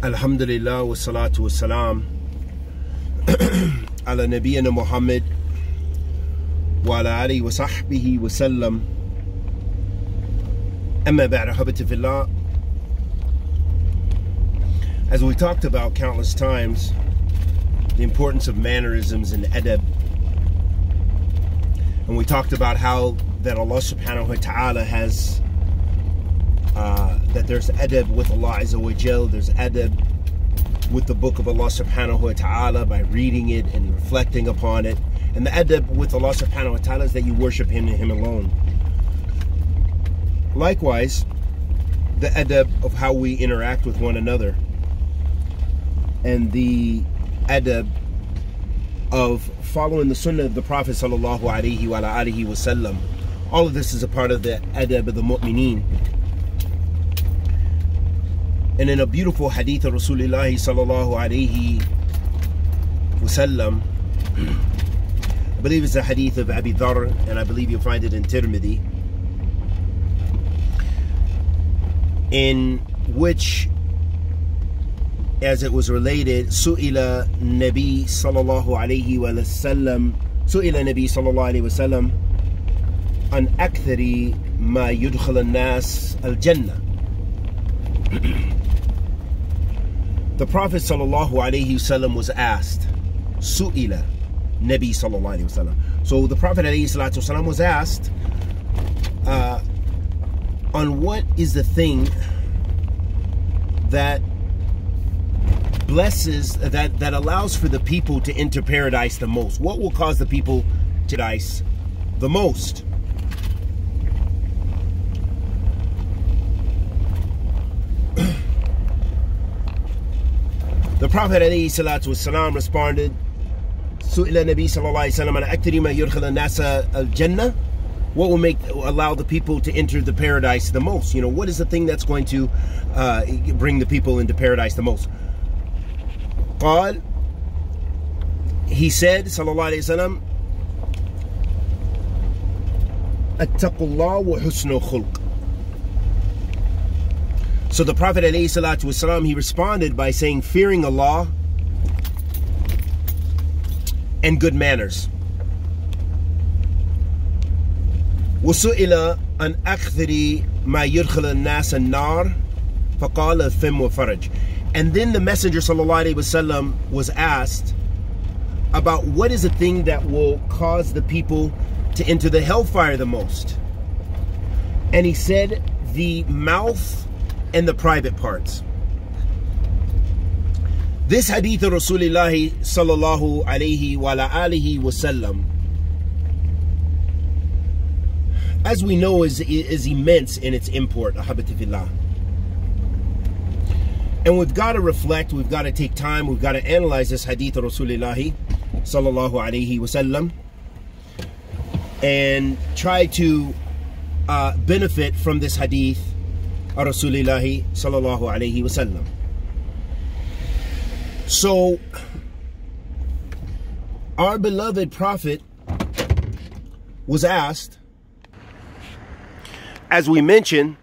Alhamdulillah wa salatu wa salam ala nabiyyina Muhammad wa ala alihi wa sahbihi wa sallam. Amma ba'da ahabatifillah As we talked about countless times the importance of mannerisms and adab. And we talked about how that Allah subhanahu wa ta'ala has uh, that there's adab with Allah Jal, there's adab with the book of Allah subhanahu wa ta'ala by reading it and reflecting upon it. And the adab with Allah subhanahu wa ta'ala is that you worship Him and Him alone. Likewise, the adab of how we interact with one another and the adab of following the sunnah of the Prophet sallallahu alaihi wasallam. All of this is a part of the adab of the mu'mineen. And in a beautiful hadith of Rasulullah sallallahu alaihi wasallam, I believe it's a hadith of Abi Dhar, and I believe you'll find it in Tirmidhi, in which as it was related, Su'ila Nabi sallallahu alayhi wa sallam, Su'ila Nabi sallallahu alayhi wa sallam, an akthari ma yudkhal nas al jannah. The Prophet alayhi was asked, Su'ila Nabi sallallahu. So the Prophet salatu was asked, uh, on what is the thing that blesses that that allows for the people to enter paradise the most what will cause the people to paradise the most the prophet alayhi salatu wasalam responded su'ila nabi sallallahu alayhi wasallam an akthari ma yudkhil nasa al-jannah what will make allow the people to enter the paradise the most you know what is the thing that's going to uh, bring the people into paradise the most قال he said صلى الله عليه وسلم اتقوا الله وحسن الخلق so the prophet عليه الصلاة والسلام he responded by saying fearing Allah and good manners وسئل عن أكثر ما يدخل الناس النار فقال الثم وفرج and then the Messenger وسلم, was asked about what is the thing that will cause the people to enter the hellfire the most. And he said, the mouth and the private parts. This hadith of Rasulullah sallallahu alayhi wa alihi wasallam, as we know, is, is immense in its import, ahabatifillah. And we've got to reflect, we've got to take time, we've got to analyze this hadith of Rasulullah sallallahu alayhi wasallam and try to uh, benefit from this hadith Rasulullah sallallahu alayhi wasallam. So, our beloved Prophet was asked, as we mentioned,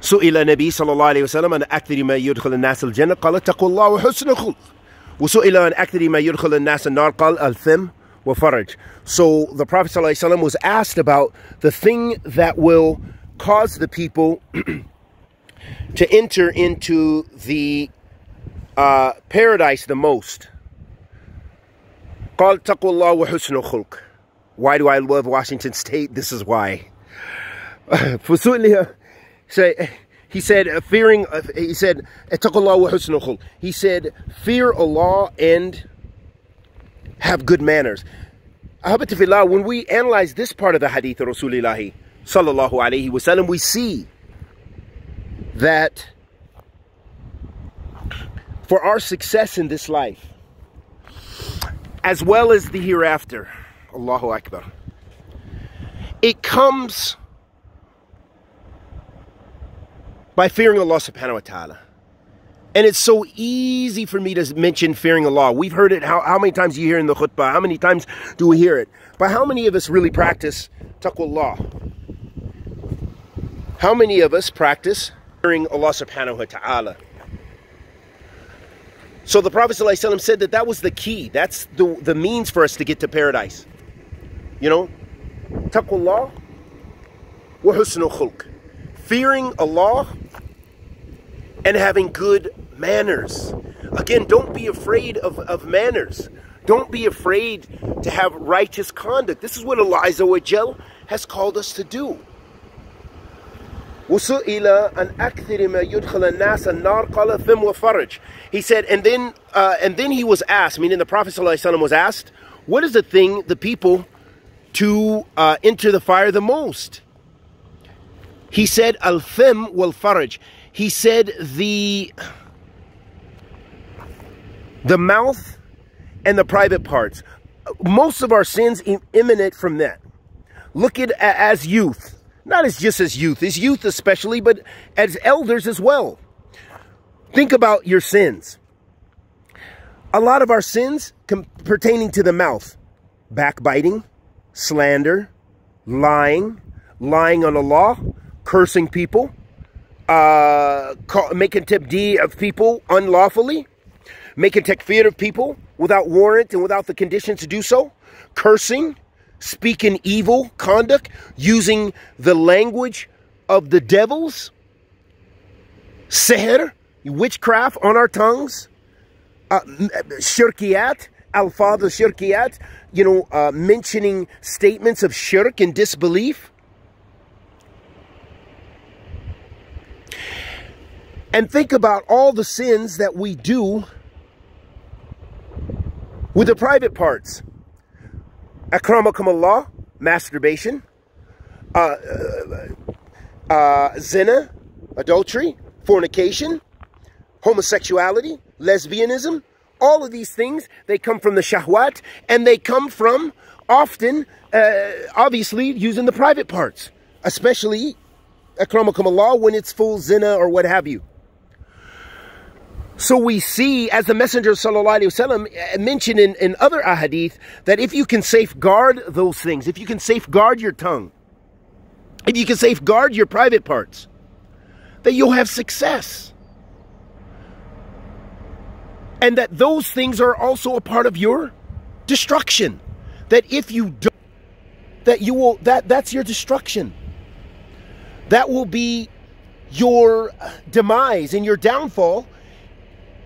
سئل النبي صلى الله عليه وسلم عن أكثر ما يدخل الناس الجنة قال اتقوا الله وحسن الخلق وسئل عن أكثر ما يدخل الناس النار قال الثم وفرج So the Prophet صلى الله عليه وسلم was asked about the thing that will cause the people to enter into the uh, paradise the most. قال اتقوا الله وحسن الخلق Why do I love Washington State? This is why. فسئل say he said uh, fearing uh, he said he said fear Allah and have good manners when we analyze this part of the hadith of Rasulullah sallallahu alaihi wasallam we see that for our success in this life as well as the hereafter Allahu Akbar it comes by fearing Allah subhanahu wa ta'ala. And it's so easy for me to mention fearing Allah. We've heard it, how, how many times do you hear in the khutbah? How many times do we hear it? But how many of us really practice taqwallah? How many of us practice fearing Allah subhanahu wa ta'ala? So the Prophet ﷺ said that that was the key. That's the, the means for us to get to paradise. You know, taqwallah wa husnul khulq. Fearing Allah and having good manners. Again, don't be afraid of, of manners. Don't be afraid to have righteous conduct. This is what Allah azza wa jal has called us to do. وسئل عن أكثر ما يدخل الناس النار قال ثم وفرج. He said, and then uh, and then he was asked, meaning the Prophet ﷺ was asked, what is the thing the people to uh, enter the fire the most? He said, al fim wal faraj. He said the the mouth and the private parts. Most of our sins emanate from that. Look at as youth not as just as youth, as youth especially, but as elders as well. Think about your sins. A lot of our sins pertaining to the mouth. Backbiting, slander, lying, lying on the law, cursing people, uh, making tabdi of people unlawfully, making tech takfir of people without warrant and without the conditions to do so, cursing, speaking evil conduct, using the language of the devils, sihr, witchcraft on our tongues, uh, shirkiyat, al-father shirkiyat, you know, uh, mentioning statements of shirk and disbelief. And think about all the sins that we do with the private parts. Akramakum Allah, masturbation, uh, uh, uh, zina, adultery, fornication, homosexuality, lesbianism, all of these things, they come from the shahwat and they come from often, uh, obviously, using the private parts, especially, akramakum Allah, when it's full zina or what have you. So we see, as the Messenger وسلم, uh, mentioned in, in other ahadith, that if you can safeguard those things, if you can safeguard your tongue, if you can safeguard your private parts, that you'll have success. And that those things are also a part of your destruction. That if you don't, that you will, that, that's your destruction. That will be your demise and your downfall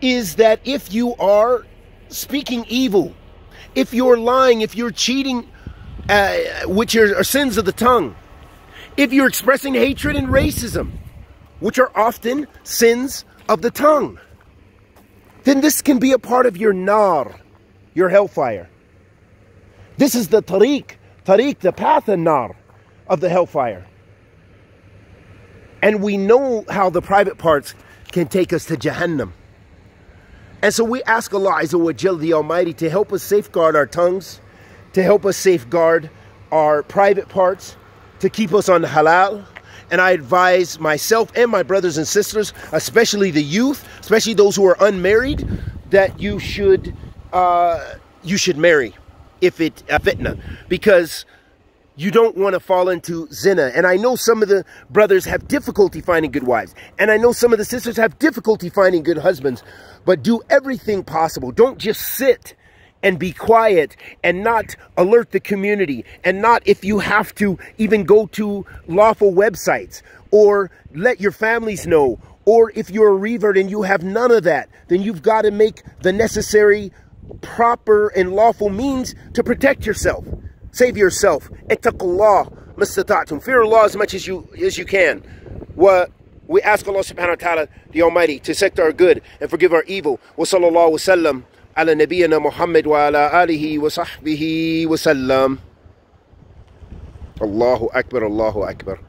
is that if you are speaking evil, if you're lying, if you're cheating, uh, which are, are sins of the tongue, if you're expressing hatred and racism, which are often sins of the tongue, then this can be a part of your nar, your hellfire. This is the tariq, tariq, the path and nar of the hellfire. And we know how the private parts can take us to Jahannam. And so we ask Allah the Almighty to help us safeguard our tongues, to help us safeguard our private parts, to keep us on halal. And I advise myself and my brothers and sisters, especially the youth, especially those who are unmarried, that you should uh, you should marry if it a fitna, because you don't want to fall into zina. And I know some of the brothers have difficulty finding good wives. And I know some of the sisters have difficulty finding good husbands. But do everything possible. Don't just sit and be quiet and not alert the community. And not, if you have to, even go to lawful websites or let your families know. Or if you're a revert and you have none of that, then you've got to make the necessary proper and lawful means to protect yourself. Save yourself. Ittaqullah mastata'tum. Fear Allah as much as you as you can. We ask Allah subhanahu wa ta'ala, the Almighty, to sector our good and forgive our evil. Wa sallallahu wa sallam ala nabiyyina Muhammad wa ala alihi wa sahbihi wa sallam. Allahu Akbar, Allahu Akbar.